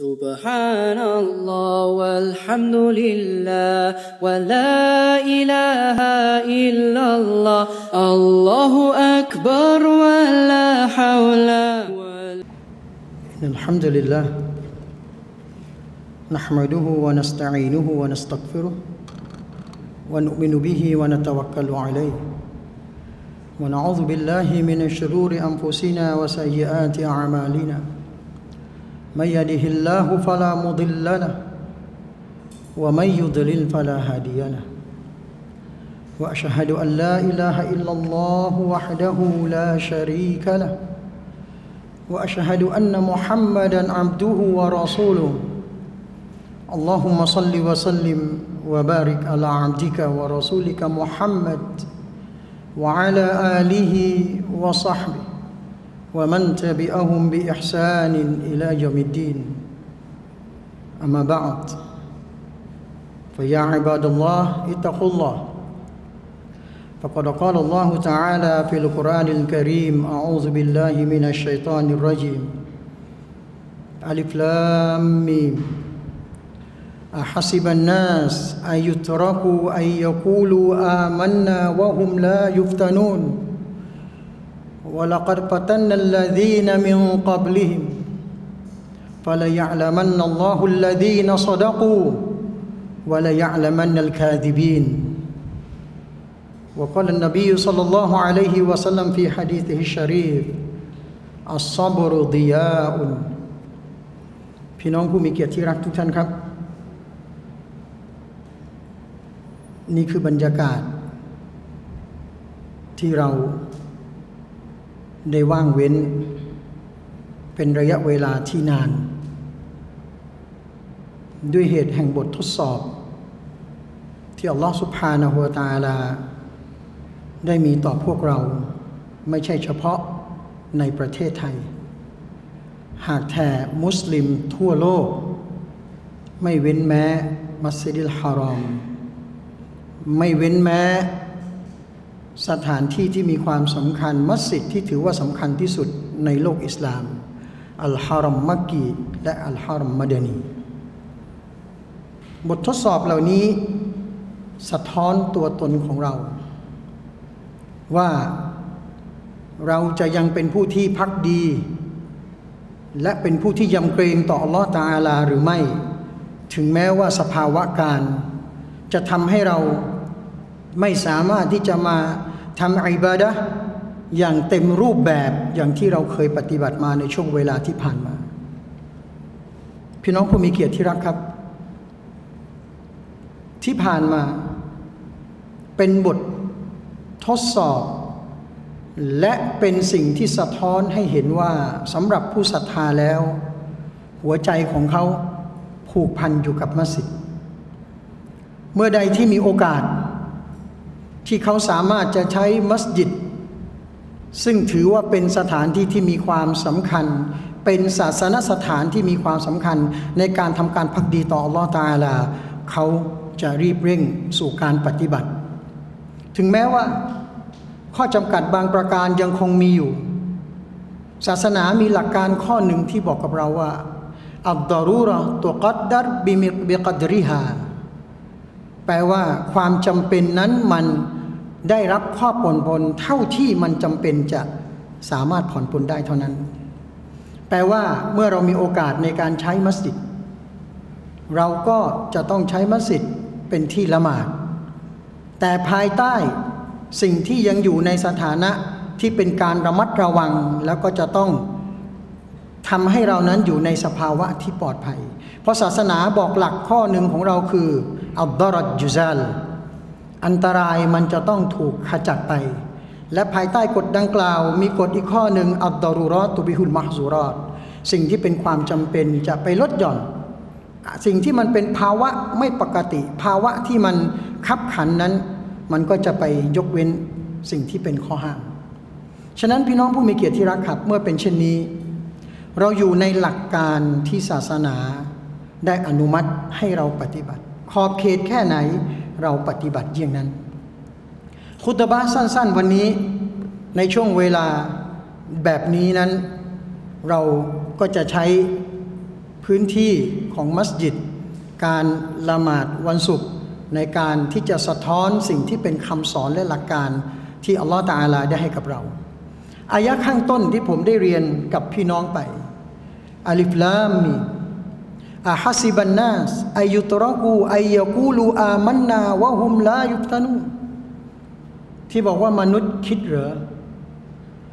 سبحان الله والحمد لله ولا إله إلا الله الله أكبر ولا حول ولا إن الحمد لله نحمده ونستعينه ونستغفره ونؤمن به ونتوكل عليه ونعوذ بالله من شرور أنفسنا وسيئات أعمالنا من يهده الله فلا مضل له ومن يضلل فلا هادي له. وأشهد أن لا إله إلا الله وحده لا شريك له وأشهد أن محمدا عبده ورسوله. اللهم صل وسلم وبارك على عبدك ورسولك محمد وعلى آله وصحبه. ومن تبعهم بإحسان إلى يوم الدين. أما بعد فيا عباد الله اتقوا الله. فقد قال الله تعالى في القرآن الكريم أعوذ بالله من الشيطان الرجيم. ألف لام ميم. أحسب الناس أن يتركوا أن يقولوا آمنا وهم لا يفتنون. ولقد فتنا الذين من قبلهم فليعلمن الله الذين صدقوا وليعلمن الكاذبين وقال النبي صلى الله عليه وسلم في حديثه الشريف الصبر ضياء พี่น้องผู้มีเกียรติที่รักทุกท่านครับ นี่คือบรรยากาศ ที่เรา ได้ว่างเว้น เป็นระยะเวลาที่นาน ด้วยเหตุแห่งบททดสอบ ที่อัลลอฮฺสุบฮานะฮูวตาลา ได้มีต่อพวกเราไม่ใช่เฉพาะในประเทศไทย หากแท้มุสลิมทั่วโลก ไม่เว้นแม้มัสยิดฮารอม ไม่เว้นแม้ สถานที่ที่มีความสำคัญมัสยิดที่ถือว่าสำคัญที่สุดในโลกอิสลาม อัลฮารอมมักกีและอัลฮารอมมะดานี บททดสอบเหล่านี้สะท้อนตัวตนของเรา ว่าเราจะยังเป็นผู้ที่พักดี และเป็นผู้ที่ยำเกรงต่ออัลลอฮฺตาอาลาหรือไม่ ถึงแม้ว่าสภาวะการ จะทำให้เรา ไม่สามารถที่จะมาทำอิบาดะอย่างเต็มรูปแบบอย่างที่เราเคยปฏิบัติมาในช่วงเวลาที่ผ่านมา พี่น้องผู้มีเกียรติที่รักครับ ที่ผ่านมาเป็นบททดสอบ และเป็นสิ่งที่สะท้อนให้เห็นว่าสำหรับผู้ศรัทธาแล้ว หัวใจของเขาผูกพันอยู่กับมัสยิดเมื่อใดที่มีโอกาส ที่เขาสามารถจะใช้มัสยิด ซึ่งถือว่าเป็นสถานที่ที่มีความสำคัญ เป็นศาสนสถานที่มีความสำคัญ ในการทำการพักดีต่ออัลลอฮฺตาลาเขาจะรีบเร่งสู่การปฏิบัติ ถึงแม้ว่าข้อจำกัดบางประการยังคงมีอยู่ ศาสนามีหลักการข้อหนึ่งที่บอกกับเราว่าอัลดารูรตัวกัดดารบิมิบิกัดริฮาแปลว่าความจำเป็นนั้นมัน ได้รับข้อผ่อนปลนเท่าที่มันจำเป็นจะสามารถผ่อนปลนได้เท่านั้น แปลว่าเมื่อเรามีโอกาสในการใช้มัสยิดเราก็จะต้องใช้มัสยิดเป็นที่ละหมาด แต่ภายใต้สิ่งที่ยังอยู่ในสถานะที่เป็นการระมัดระวังแล้วก็จะต้องทำให้เรานั้นอยู่ในสภาวะที่ปลอดภัย เพราะศาสนาบอกหลักข้อหนึ่งของเราคืออัลดารจุซัล อันตรายมันจะต้องถูกขจัดไป และภายใต้กฎดังกล่าว มีกฎอีกข้อหนึ่งอัลดารุรอตุบิฮุลมหซูรอดสิ่งที่เป็นความจำเป็นจะไปลดหย่อน สิ่งที่มันเป็นภาวะไม่ปกติ ภาวะที่มันคับขันนั้น มันก็จะไปยกเว้นสิ่งที่เป็นข้อห้ามฉะนั้นพี่น้องผู้มีเกียรติที่รักครับ เมื่อเป็นเช่นนี้ เราอยู่ในหลักการที่ศาสนาได้อนุมัติให้เราปฏิบัติ ขอบเขตแค่ไหน เราปฏิบัติเยี่ยงนั้น คุตบะสั้น ๆ วันนี้ในช่วงเวลาแบบนี้นั้น เราก็จะใช้พื้นที่ของมัสยิด การละหมาดวันศุกร์ในการที่จะสะท้อนสิ่งที่เป็นคำสอนและหลักการที่อัลลอฮฺตาลาได้ให้กับเราอายะข้างต้นที่ผมได้เรียนกับพี่น้องไปอัลิฟลามี อาฮัสิบันนัสอายุตรกูอายกูลูอามันนาวะฮุมลายุตานูที่บอกว่ามนุษย์คิดเหรอ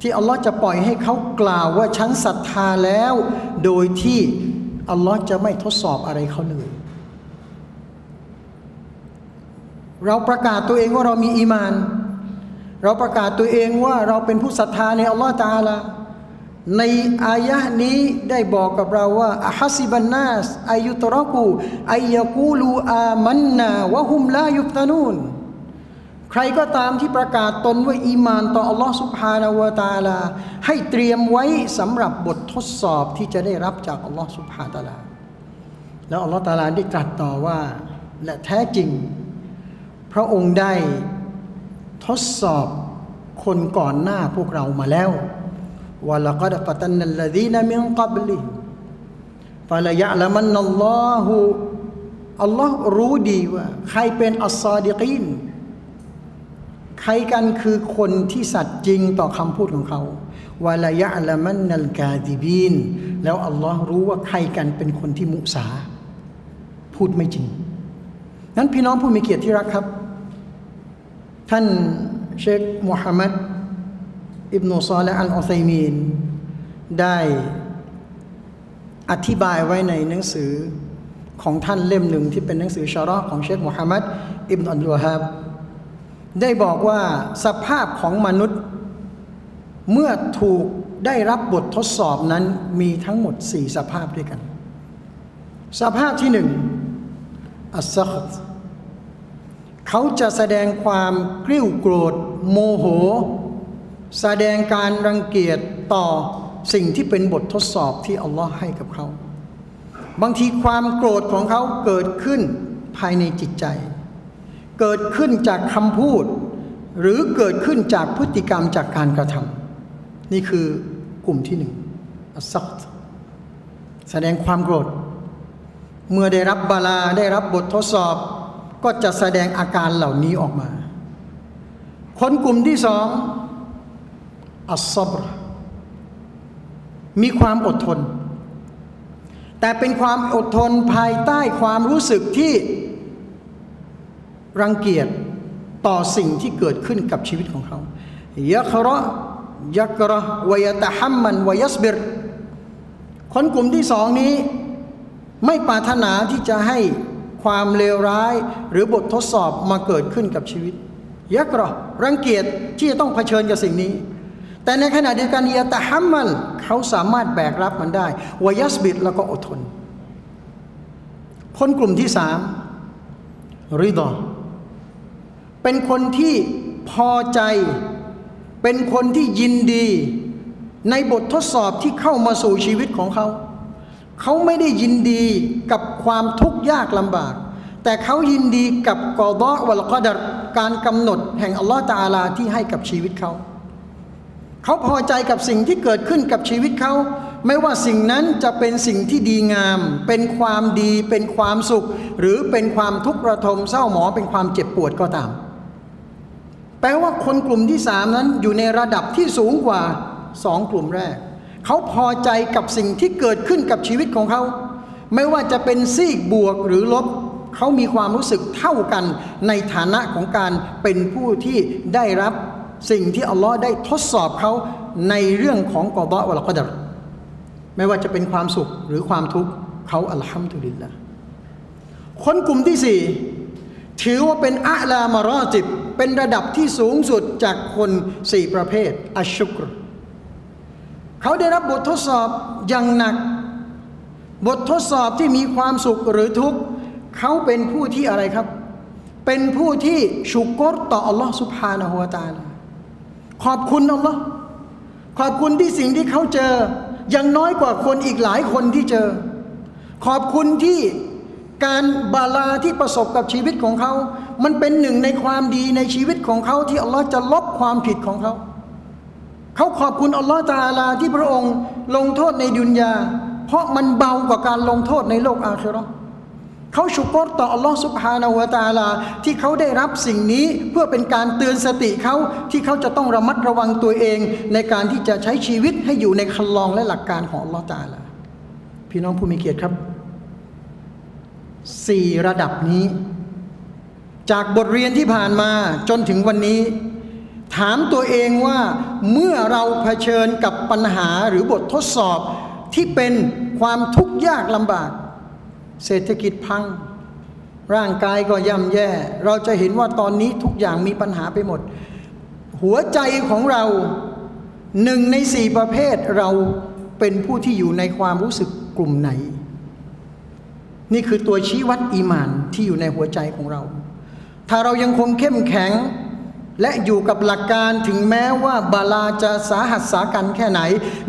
ที่อัลลอฮ์จะปล่อยให้เขากล่าวว่าฉันศรัทธาแล้ว โดยที่อัลลอฮ์จะไม่ทดสอบอะไรเขาเลยเราประกาศตัวเองว่าเรามีอีมาน เราประกาศตัวเองว่าเราเป็นผู้ศรัทธาในอัลลอฮ์ตาลา ในอายะนี้ได้บอกกับเราว่าอาฮัสิบันนัสอายุตรกูอายกูลูอามันนาวะฮุมลายุตานูนใครก็ตามที่ประกาศตนว่าอีมานต่ออัลลอฮ์สุบฮานาวตาลา ให้เตรียมไว้สำหรับบททดสอบที่จะได้รับจากอัลลอฮ์สุบฮาตาลา แล้วอัลลอฮ์ตาลาได้ตรัสต่อว่า และแท้จริง พระองค์ได้ทดสอบคนก่อนหน้าพวกเรามาแล้ว วะลักดฟตันนัลลดีนมินกับลิฟะลยะละมันนัลลอฮุอัลลอฮ์รู้ดีว่า ใครเป็นอัสซาดิกีนใครกันคือคนที่สัตย์จริงต่อคำพูดของเขาวะลยะละมันนัลกาดิบีนแล้วอัลลอฮ์รู้ว่าใครกันเป็นคนที่มุสา พูดไม่จริง นั้นพี่น้องผู้มีเกียรติที่รักครับ ท่านเชคมูฮัมหมัด อิบนุซอและอัลออไซมีน ได้อธิบายไว้ในหนังสือของท่านเล่มหนึ่งที่เป็นหนังสือชารอของเชคมูฮัมหมัดอิบนุอัลลอฮาบได้บอกว่าสภาพของมนุษย์ เมื่อถูกได้รับบททดสอบนั้นมีทั้งหมดสี่สภาพด้วยกัน สภาพที่หนึ่งอัสซัคเขาจะแสดงความกริ้วโกรธ โมโห แสดงการรังเกียจต่อสิ่งที่เป็นบททดสอบที่อัลลอฮ์ให้กับเขา บางทีความโกรธของเขาเกิดขึ้นภายในจิตใจ เกิดขึ้นจากคำพูด หรือเกิดขึ้นจากพฤติกรรมจากการกระทำนี่คือกลุ่มที่หนึ่งอัสซัคแสดงความโกรธ เมื่อได้รับบาลาได้รับบททดสอบ ก็จะแสดงอาการเหล่านี้ออกมา คนกลุ่มที่สอง อัสซับรมีความอดทน แต่เป็นความอดทนภายใต้ความรู้สึกที่รังเกียจต่อสิ่งที่เกิดขึ้นกับชีวิตของเขายักระยักระวยตะฮัมมันวยัสบิรคนกลุ่มที่สองนี้ ไม่ปรารถนาที่จะให้ความเลวร้าย หรือบททดสอบมาเกิดขึ้นกับชีวิตยักรอรังเกียจที่จะต้องเผชิญกับสิ่งนี้ แต่ในขณะเดียวกันยาตะฮัมมันเขาสามารถแบกรับมันได้วยัสบิดแล้วก็อดทน คนกลุ่มที่สามริดอเป็นคนที่พอใจ เป็นคนที่ยินดี ในบททดสอบที่เข้ามาสู่ชีวิตของเขา เขาไม่ได้ยินดีกับความทุกข์ยากลำบาก แต่เขายินดีกับกอดอวัลกอดัรการกำหนดแห่งอัลลอฮฺตาลาที่ให้กับชีวิตเขา เขาพอใจกับสิ่งที่เกิดขึ้นกับชีวิตเขา ไม่ว่าสิ่งนั้นจะเป็นสิ่งที่ดีงาม เป็นความดี เป็นความสุข หรือเป็นความทุกข์ระทมเศร้าหมองเป็นความเจ็บปวดก็ตาม แปลว่าคนกลุ่มที่สามนั้นอยู่ในระดับที่สูงกว่าสองกลุ่มแรก เขาพอใจกับสิ่งที่เกิดขึ้นกับชีวิตของเขา ไม่ว่าจะเป็นซีกบวกหรือลบเขามีความรู้สึกเท่ากันในฐานะของการเป็นผู้ที่ได้รับ สิ่งที่อัลลอฮ์ได้ทดสอบเขาในเรื่องของกอบะวะลกดรไม่ว่าจะเป็นความสุขหรือความทุกข์เขาอัลฮัมดุลิลละคนกลุ่มที่สี่ถือว่าเป็นอัลามารอจิบ เป็นระดับที่สูงสุดจากคนสี่ประเภทอัชชุกรเขาได้รับบททดสอบอย่างหนัก บททดสอบที่มีความสุขหรือทุกข์เขาเป็นผู้ที่อะไรครับ เป็นผู้ที่ชุกรต่ออัลลอฮ์สุบฮานะฮุวตาล ขอบคุณอัลลอฮ์ขอบคุณที่สิ่งที่เขาเจอ ยังน้อยกว่าคนอีกหลายคนที่เจอ ขอบคุณที่การบาลาที่ประสบกับชีวิตของเขา มันเป็นหนึ่งในความดีในชีวิตของเขาที่อัลลอฮ์จะลบความผิดของเขา เขาขอบคุณอัลลอฮฺตาลาที่พระองค์ลงโทษในดุนยา เพราะมันเบากว่าการลงโทษในโลกอาคิเราะห์ เขาชุกรต่ออัลลอฮ์สุบฮานาวตาลา ที่เขาได้รับสิ่งนี้เพื่อเป็นการเตือนสติเขาที่เขาจะต้องระมัดระวังตัวเอง ในการที่จะใช้ชีวิตให้อยู่ในคันลองและหลักการของอัลลอฮ์ตาลา พี่น้องผู้มีเกียรติครับสี่ระดับนี้ จากบทเรียนที่ผ่านมาจนถึงวันนี้ ถามตัวเองว่าเมื่อเราเผชิญกับปัญหาหรือบททดสอบที่เป็นความทุกข์ยากลำบาก เศรษฐกิจพัง ร่างกายก็ย่ำแย่ เราจะเห็นว่าตอนนี้ทุกอย่างมีปัญหาไปหมด หัวใจของเราหนึ่งในสี่ประเภทเราเป็นผู้ที่อยู่ในความรู้สึกกลุ่มไหน นี่คือตัวชี้วัดอีมานที่อยู่ในหัวใจของเรา ถ้าเรายังคงเข้มแข็ง และอยู่กับหลักการถึงแม้ว่าบาลาจะสาหัสสากันแค่ไหน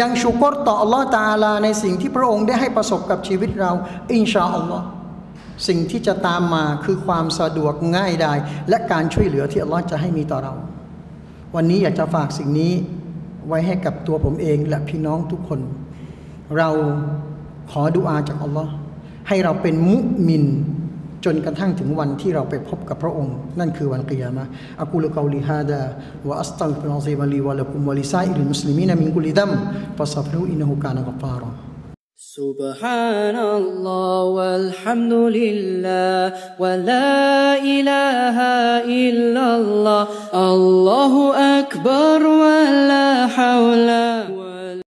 ยังชุกรต่ออัลลอฮ์ตาลาในสิ่งที่พระองค์ได้ให้ประสบกับชีวิตเรา อินชาอัลลอฮ์สิ่งที่จะตามมาคือความสะดวกง่ายดายและการช่วยเหลือที่อัลลอฮ์จะให้มีต่อเรา วันนี้อยากจะฝากสิ่งนี้ไว้ให้กับตัวผมเองและพี่น้องทุกคน เราขอดุอาจากอัลลอฮ์ให้เราเป็นมุมิน จนกระทั่งถึงวันที่เราไปพบกับพระองค์ นั่นคือวันกิยามะอักูลกอลิฮาดา วะอัสตัฟิรุลซีมลีวะลักุมวะลิซาอิลมุสลิมีนมินกุลิดัมฟัสฟิรุอินนุกานกัฟฟารา سبحان الله والحمد لله ولا إله إلا الله الله أكبر ولا حول